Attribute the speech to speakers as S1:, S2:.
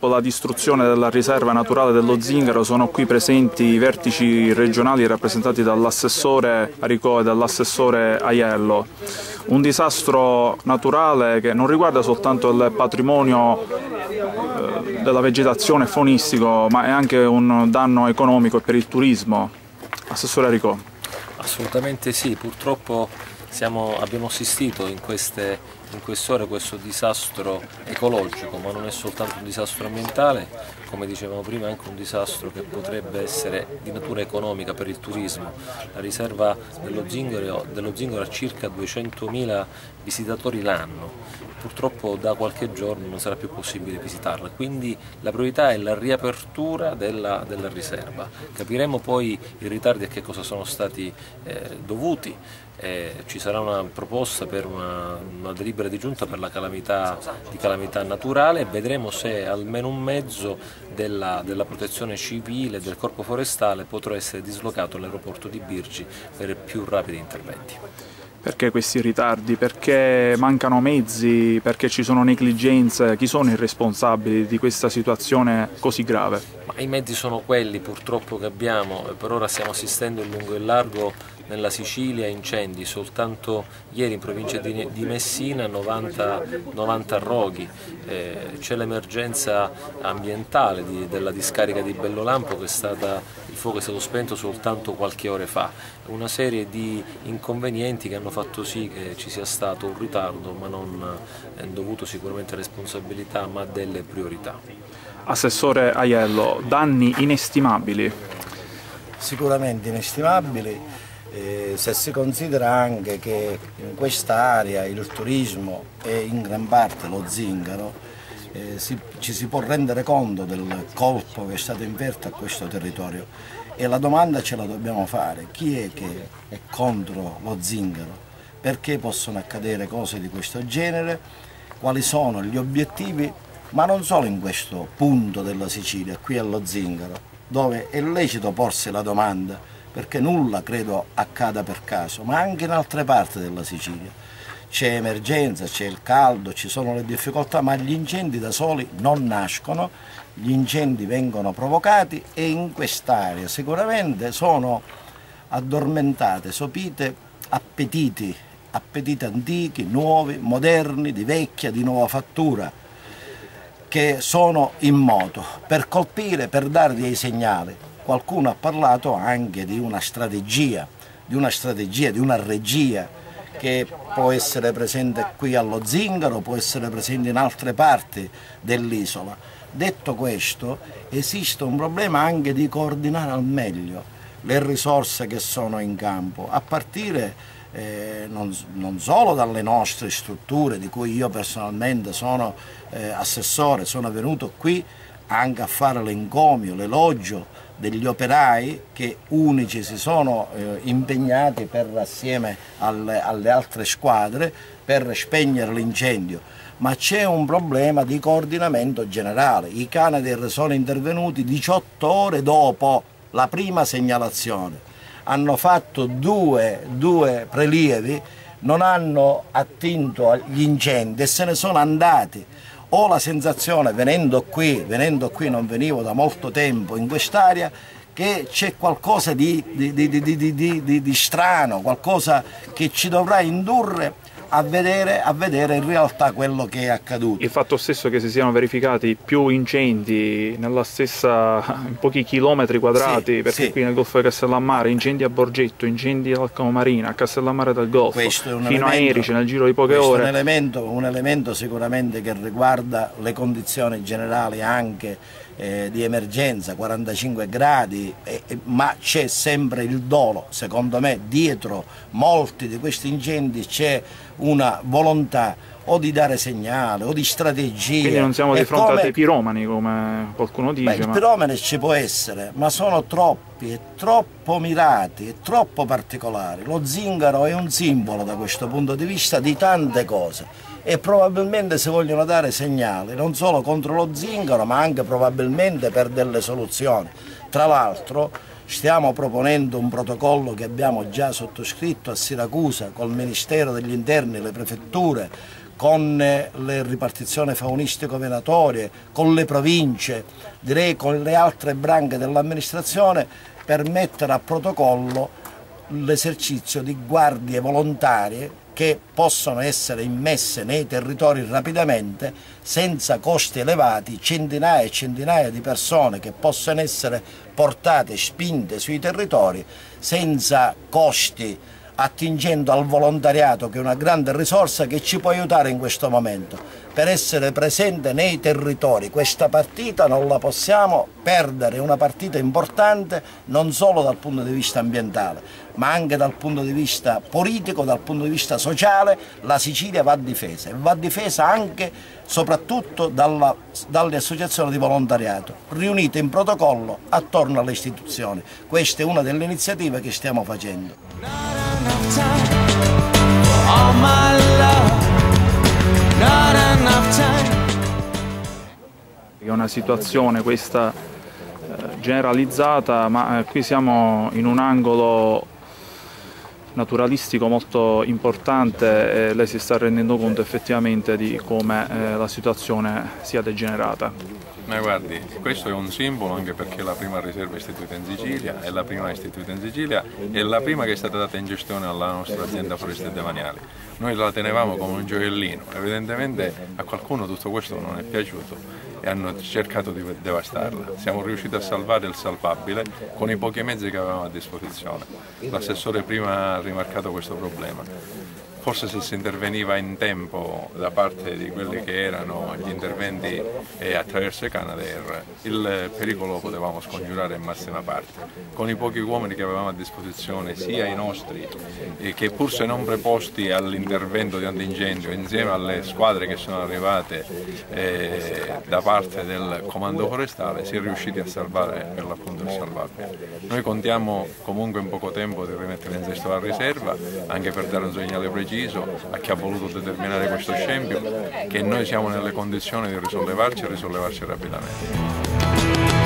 S1: Dopo la distruzione della riserva naturale dello Zingaro sono qui presenti i vertici regionali rappresentati dall'assessore Aricò e dall'assessore Aiello. Un disastro naturale che non riguarda soltanto il patrimonio eh, della vegetazione faunistico ma è anche un danno economico per il turismo. Assessore Aricò.
S2: Assolutamente sì, purtroppo siamo, abbiamo assistito in queste, in queste ore a questo disastro ecologico, ma non è soltanto un disastro ambientale, come dicevamo prima è anche un disastro che potrebbe essere di natura economica per il turismo. La riserva dello Zingaro, dello Zingaro ha circa 200.000 visitatori l'anno, purtroppo da qualche giorno non sarà più possibile visitarla, quindi la priorità è la riapertura della, della riserva. Capiremo poi i ritardi a che cosa sono stati eh, dovuti, eh, ci sarà una proposta per una, una, delibera di giunta per la calamità, di calamità naturale e vedremo se almeno un mezzo della, della protezione civile del corpo forestale potrà essere dislocato all'aeroporto di Birgi per più rapidi interventi.
S1: Perché questi ritardi? Perché mancano mezzi? Perché ci sono negligenze? Chi sono i responsabili di questa situazione così grave?
S2: Ma I mezzi sono quelli purtroppo che abbiamo, per ora stiamo assistendo in lungo e largo nella Sicilia incendi, soltanto ieri in provincia di, Messina 90, 90 roghi, eh, c'è l'emergenza ambientale di, della discarica di Bellolampo che è stata, il fuoco è stato spento soltanto qualche ore fa, una serie di inconvenienti che hanno fatto sì che ci sia stato un ritardo ma non è dovuto sicuramente a responsabilità ma a delle priorità.
S1: Assessore Aiello, danni inestimabili?
S3: Sicuramente inestimabili eh, se si considera anche che in quest'area il turismo e in gran parte lo zingaro, eh, si, ci si può rendere conto del colpo che è stato inferto a questo territorio e la domanda ce la dobbiamo fare, chi è che è contro lo zingaro? Perché possono accadere cose di questo genere? Quali sono gli obiettivi? Ma non solo in questo punto della Sicilia, qui allo zingaro, dove è lecito porsi la domanda perché nulla credo accada per caso, ma anche in altre parti della Sicilia. C'è emergenza, c'è il caldo, ci sono le difficoltà, ma gli incendi da soli non nascono, gli incendi vengono provocati e in quest'area sicuramente sono addormentate, sopite appetiti, appetiti antichi, nuovi, moderni, di vecchia, di nuova fattura, che sono in moto per colpire, per dare dei segnali qualcuno ha parlato anche di una strategia, di una strategia, di una regia che può essere presente qui allo Zingaro, può essere presente in altre parti dell'isola. Detto questo, esiste un problema anche di coordinare al meglio le risorse che sono in campo, a partire eh, non, non, solo dalle nostre strutture, di cui io personalmente sono eh, assessore, sono venuto qui anche a fare l'encomio, l'elogio degli operai che unici si sono eh, impegnati per, assieme alle, alle altre squadre per spegnere l'incendio. Ma c'è un problema di coordinamento generale. I Canadair sono intervenuti 18 ore dopo la prima segnalazione, hanno fatto due, due prelievi, non hanno attinto agli incendi e se ne sono andati ho la sensazione, venendo qui, venendo qui non venivo da molto tempo in quest'area, che c'è qualcosa di, di, di, di, strano, qualcosa che ci dovrà indurre a vedere, a vedere, in realtà quello che è accaduto.
S1: Il fatto stesso che si siano verificati più incendi nella stessa, in pochi chilometri quadrati, sì, perché sì. qui nel Golfo di Castellammare, incendi a Borgetto, incendi al Marina, a Castellammare del Golfo, fino elemento, a Erice nel giro di poche ore.
S3: È un elemento, un elemento sicuramente che riguarda le condizioni generali anche eh, di emergenza, 45 gradi, eh, ma c'è sempre il dolo, secondo me dietro molti di questi incendi c'è una volontà o di dare segnale o di strategie.
S1: Quindi non siamo di fronte come... a dei piromani come qualcuno dice.
S3: Beh, il piromane ci può essere, ma sono troppi, e troppo mirati, e troppo particolari. Lo zingaro è un simbolo da questo punto di vista di tante cose e probabilmente si vogliono dare segnali non solo contro lo zingaro ma anche probabilmente per delle soluzioni. Tra l'altro stiamo proponendo un protocollo che abbiamo già sottoscritto a Siracusa col Ministero degli Interni, le prefetture, con le ripartizioni faunistico-venatorie, con le province, direi con le altre branche dell'amministrazione per mettere a protocollo l'esercizio di guardie volontarie che possono essere immesse nei territori rapidamente senza costi elevati, centinaia e centinaia di persone che possono essere portate, spinte sui territori senza costi attingendo al volontariato che è una grande risorsa che ci può aiutare in questo momento per essere presente nei territori. Questa partita non la possiamo perdere, è una partita importante non solo dal punto di vista ambientale ma anche dal punto di vista politico, dal punto di vista sociale, la Sicilia va difesa e va difesa anche soprattutto dalla, dalle associazioni di volontariato riunite in protocollo attorno alle istituzioni. Questa è una delle iniziative che stiamo facendo.
S1: È una situazione questa eh, generalizzata, ma eh, qui siamo in un angolo naturalistico molto importante e lei si sta rendendo conto effettivamente di come eh, la situazione sia degenerata.
S4: Ma guardi, questo è un simbolo anche perché è la prima riserva istituita in Sicilia, è la prima istituita in Sicilia, è la prima che è stata data in gestione alla nostra azienda foreste demaniali. Noi la tenevamo come un gioiellino, evidentemente a qualcuno tutto questo non è piaciuto e hanno cercato di devastarla. Siamo riusciti a salvare il salvabile con i pochi mezzi che avevamo a disposizione. L'assessore prima ha rimarcato questo problema forse se si interveniva in tempo da parte di quelli che erano gli interventi eh, attraverso i Canadair, il pericolo lo potevamo scongiurare in massima parte. Con i pochi uomini che avevamo a disposizione, sia i nostri, eh, che pur se non preposti all'intervento di antincendio, insieme alle squadre che sono arrivate eh, da parte del comando forestale, si è riusciti a salvare per l'appunto il salvabile. Noi contiamo comunque in poco tempo di rimettere in sesto la riserva, anche per dare un segnale preciso preciso a chi ha voluto determinare questo scempio che noi siamo nelle condizioni di risollevarci e risollevarci rapidamente.